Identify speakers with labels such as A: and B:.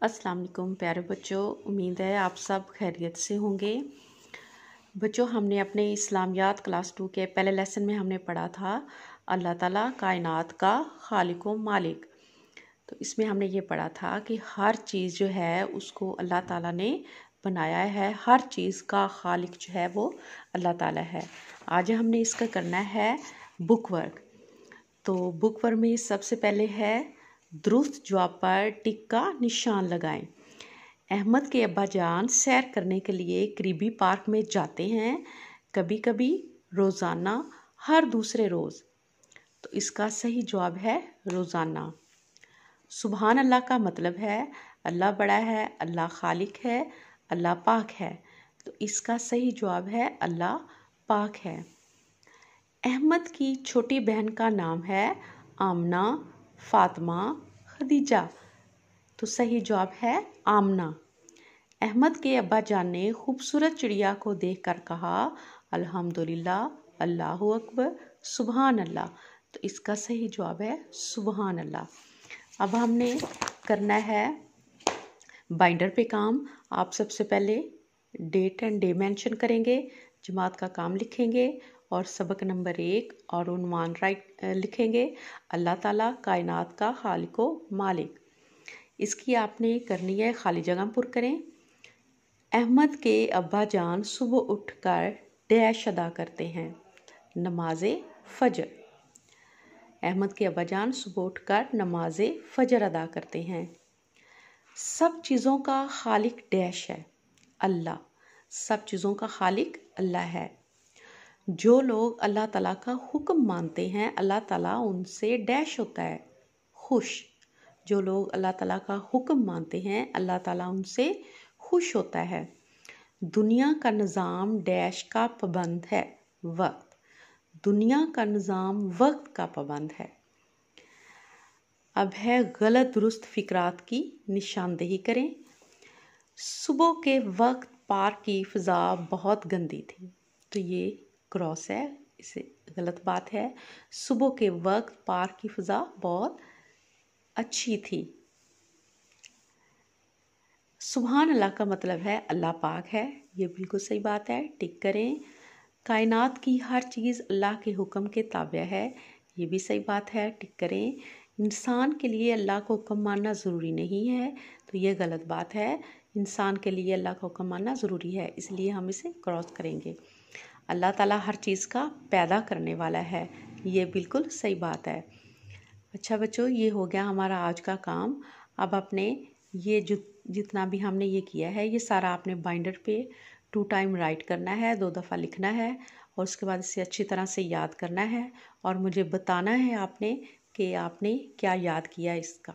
A: السلام علیکم پیارے بچوں، امید ہے آپ سب خیریت سے ہوں گے۔ بچوں، ہم نے اپنے اسلامیات کلاس ٹو کے پہلے لیسن میں ہم نے پڑھا تھا، اللہ تعالیٰ کائنات کا خالق و مالک۔ تو اس میں ہم نے یہ پڑھا تھا کہ ہر چیز جو ہے، اس کو اللہ تعالیٰ نے بنایا ہے۔ ہر چیز کا خالق جو ہے، وہ اللہ تعالیٰ ہے۔ آج ہم نے اس کا کرنا ہے بک ورک۔ تو بک ورک میں سب سے پہلے ہے درست جواب پر ٹک کا نشان لگائیں۔ احمد کے ابا جان سیر کرنے کے لیے قریبی پارک میں جاتے ہیں۔ کبھی کبھی روزانہ، ہر دوسرے روز۔ تو اس کا صحیح جواب ہے روزانہ۔ سبحان اللہ کا مطلب ہے، اللہ بڑا ہے، اللہ خالق ہے، اللہ پاک ہے۔ تو اس کا صحیح جواب ہے اللہ پاک ہے۔ احمد کی چھوٹی بہن کا نام ہے آمنہ۔ فاطمہ، خدیجہ۔ تو صحیح جواب ہے آمنہ۔ احمد کے ابا جان نے خوبصورت چڑیا کو دیکھ کر کہا، الحمدللہ، اللہ اکبر سبحان اللہ تو اس کا صحیح جواب ہے سبحان اللہ اب ہم نے کرنا ہے بائنڈر پہ کام۔ آپ سب سے پہلے ڈیٹ اینڈ ڈے مینشن کریں گے، جماعت کا کام لکھیں گے۔ اور سبق نمبر ایک اور عنوان رائٹ لکھیں گے، اللہ تعالیٰ کائنات کا خالق و مالک۔ اس کی آپ نے کرنی ہے خالی جگہ پر کریں۔ احمد کے ابا جان صبح اٹھ کر ڈیش ادا کرتے ہیں، نماز فجر۔ احمد کے ابا جان صبح اٹھ کر نماز فجر ادا کرتے ہیں۔ سب چیزوں کا خالق ڈیش ہے، اللہ۔ سب چیزوں کا خالق اللہ ہے۔ جو لوگ اللہ تعالیٰ کا حکم مانتے ہیں، اللہ تعالیٰ ان سے ڈیش ہوتا ہے، خوش۔ جو لوگ اللہ تعالیٰ کا حکم مانتے ہیں، اللہ تعالیٰ ان سے خوش ہوتا ہے۔ دنیا کا نظام ڈیش کا پابند ہے، وقت۔ دنیا کا نظام وقت کا پابند ہے۔ اب ہے غلط درست فکرات کی نشاندہی کریں۔ صبح کے وقت پارک کی فضا بہت گندی تھی۔ تو یہ کراس ہے، اسے غلط بات ہے۔ صبح کے وقت پارک کی فضا بہت اچھی تھی۔ سبحان اللہ کا مطلب ہے، اللہ پاک ہے۔ یہ بالکل صحیح بات ہے۔ ٹک کریں۔ کائنات کی ہر چیز اللہ کے حکم کے تابع ہے۔ یہ بھی صحیح بات ہے۔ ٹک کریں۔ انسان کے لیے اللہ کو حکم ماننا ضروری نہیں ہے۔ تو یہ غلط بات ہے۔ انسان کے لیے اللہ کا حکم ماننا ضروری ہے۔ اس لیے ہم اسے کراس کریں گے۔ اللہ تعالیٰ ہر چیز کا پیدا کرنے والا ہے۔ یہ بالکل صحیح بات ہے۔ اچھا بچوں، یہ ہو گیا ہمارا آج کا کام۔ اب آپ نے یہ جتنا بھی ہم نے یہ کیا ہے، یہ سارا آپ نے بائنڈر پہ ٹو ٹائم رائٹ کرنا ہے، دو دفعہ لکھنا ہے اور اس کے بعد اسے اچھی طرح سے یاد کرنا ہے۔ اور مجھے بتانا ہے آپ نے کہ آپ نے کیا یاد کیا اس کا۔